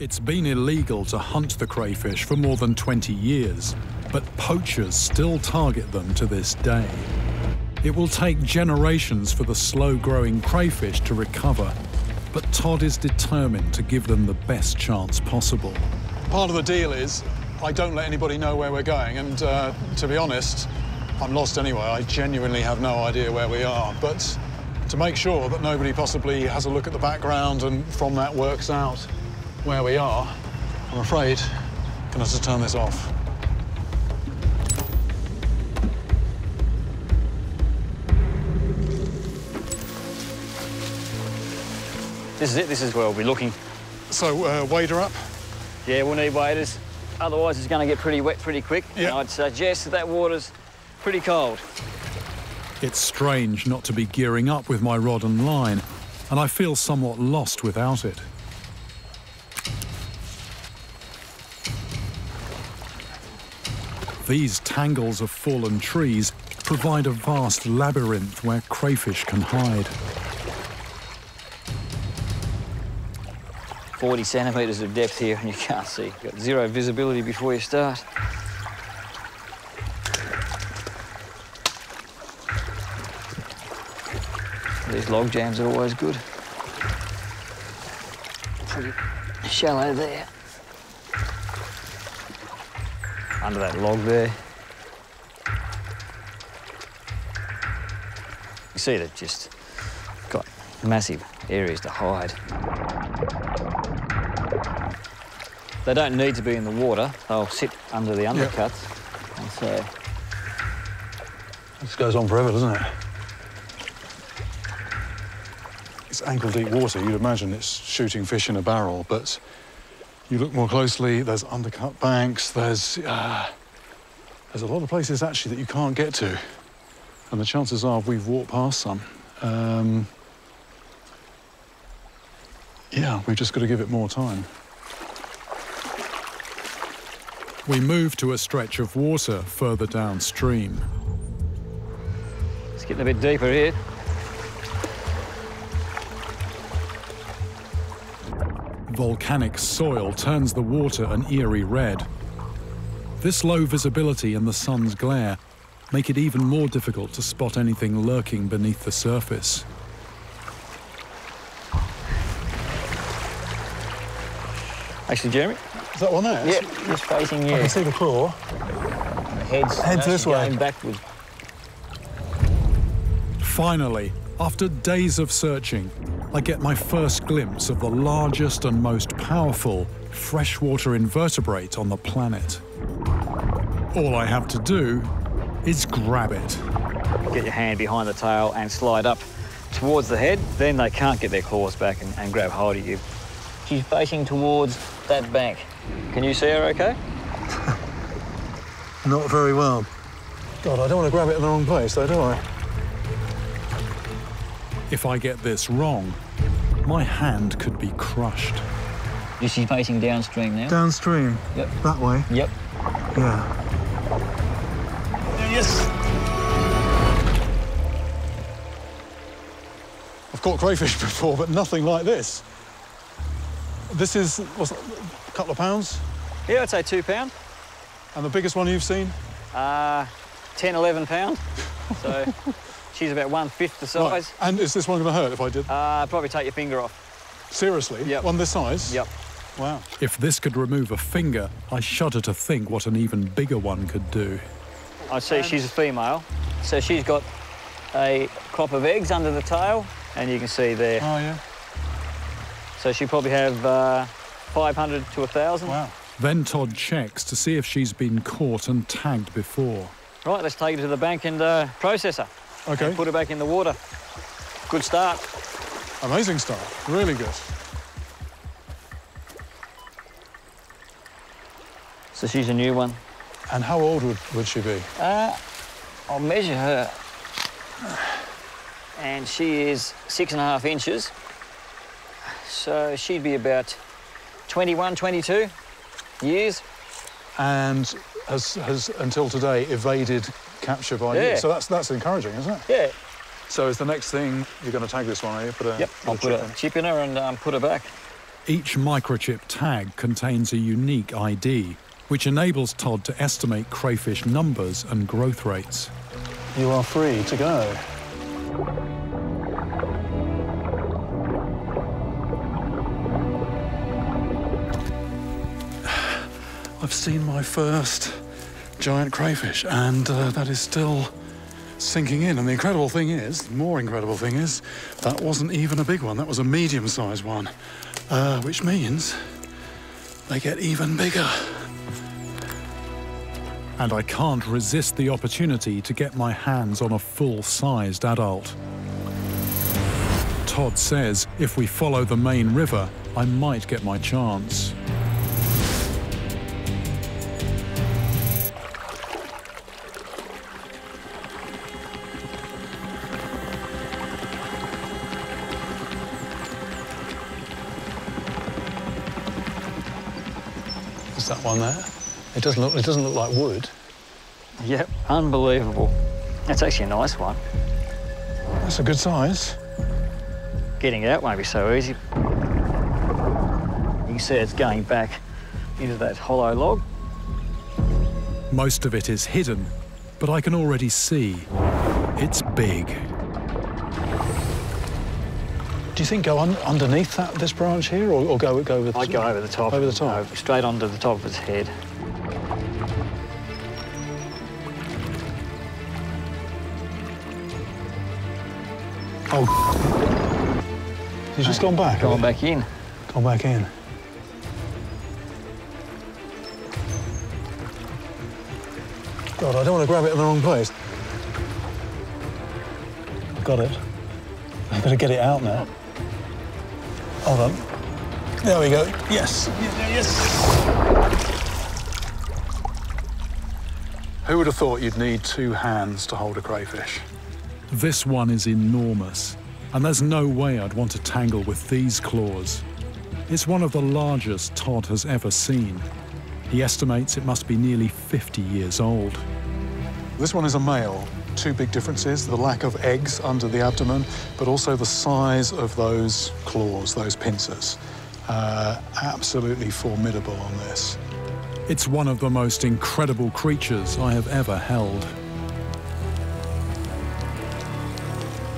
It's been illegal to hunt the crayfish for more than 20 years, but poachers still target them to this day. It will take generations for the slow growing crayfish to recover, but Todd is determined to give them the best chance possible. Part of the deal is I don't let anybody know where we're going, and uh, to be honest, I'm lost anyway. I genuinely have no idea where we are. But to make sure that nobody possibly has a look at the background and from that works out where we are, I'm afraid I'm going to have to turn this off. This is it. This is where we'll be looking. So, uh, wader up. Yeah, we'll need waders. Otherwise, it's going to get pretty wet pretty quick. Yeah. And I'd suggest that that water's pretty cold. It's strange not to be gearing up with my rod and line, and I feel somewhat lost without it. These tangles of fallen trees provide a vast labyrinth where crayfish can hide. 40 centimetres of depth here, and you can't see. You've got zero visibility before you start. These log jams are always good. Pretty shallow there. Under that log there. You see they've just got massive areas to hide. They don't need to be in the water. They'll sit under the undercuts. And so This goes on forever, doesn't it? It's ankle deep water. You'd imagine it's shooting fish in a barrel, but you look more closely, there's undercut banks, there's, uh, there's a lot of places actually that you can't get to. And the chances are we've walked past some. Um, yeah, we've just got to give it more time. We move to a stretch of water further downstream. it's getting a bit deeper here. Volcanic soil turns the water an eerie red. This low visibility and the sun's glare make it even more difficult to spot anything lurking beneath the surface. Actually, Jeremy? Is that one there? Yeah, just facing you. I can see the claw. Heads, Heads this way. Going backwards. Finally, after days of searching, I get my first glimpse of the largest and most powerful freshwater invertebrate on the planet. All I have to do is grab it. Get your hand behind the tail and slide up towards the head. Then they can't get their claws back and, and grab hold of you. She's facing towards that bank. Can you see her okay? Not very well. God, I don't want to grab it in the wrong place, though, do I? If I get this wrong, my hand could be crushed. She's facing downstream now. Downstream. Yep. That way. Yep. Yeah. Yes. I've caught crayfish before, but nothing like this. This is what's that, a couple of pounds, Yeah, I'd say two pound. and the biggest one you've seen. Uh, 10, 11 pound. So she's about one fifth the size. And is this one going to hurt if I did? Uh, probably take your finger off. Seriously? Yep. One this size? Yep. Wow. If this could remove a finger, I shudder to think what an even bigger one could do. I'd say she's a female. So she's got a crop of eggs under the tail, and you can see there. Oh yeah. So she probably have uh, 500 to 1,000. Wow. Then Todd checks to see if she's been caught and tagged before. Right, let's take her to the bank and uh, process her. Okay. Put her back in the water. Good start. Amazing start. Really good. So she's a new one. And how old would, would she be? Uh, I'll measure her. And she is six and a half inches. So she'd be about 21, 22 years. And has, has until today evaded capture by you. So that's that's encouraging, isn't it? Yeah. So is the next thing you're going to tag this one, are you? Put a, Yep. I'll put chip a chip in her and um, put her back. Each microchip tag contains a unique ID, which enables Todd to estimate crayfish numbers and growth rates. You are free to go. I've seen my first giant crayfish, and uh, that is still sinking in. And the incredible thing is, the more incredible thing is, that wasn't even a big one, that was a medium sized one, uh, which means they get even bigger. And I can't resist the opportunity to get my hands on a full sized adult. Todd says if we follow the main river, I might get my chance. Is that one there? It doesn't look, it doesn't look like wood. Yep, unbelievable. That's actually a nice one. That's a good size. Getting it out won't be so easy. You can see it's going back into that hollow log. Most of it is hidden, but I can already see it's big. Do you think go un- underneath that this branch here, or, or go go with? I'd go over the top. Over the top. No, straight onto the top of its head. Oh, he's just gone back. Going back in. Gone back in. God, I don't want to grab it in the wrong place. Got it. I better get it out now. Hold on. There we go. Yes. Yes. Who would have thought you'd need two hands to hold a crayfish? This one is enormous, and there's no way I'd want to tangle with these claws. It's one of the largest Todd has ever seen. He estimates it must be nearly 50 years old. This one is a male. Two big differences the lack of eggs under the abdomen, but also the size of those claws, those pincers. Uh, absolutely formidable on this. It's one of the most incredible creatures I have ever held.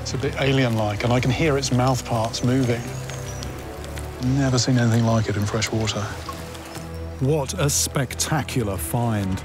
It's a bit alien like, and I can hear its mouth parts moving. Never seen anything like it in fresh water. What a spectacular find.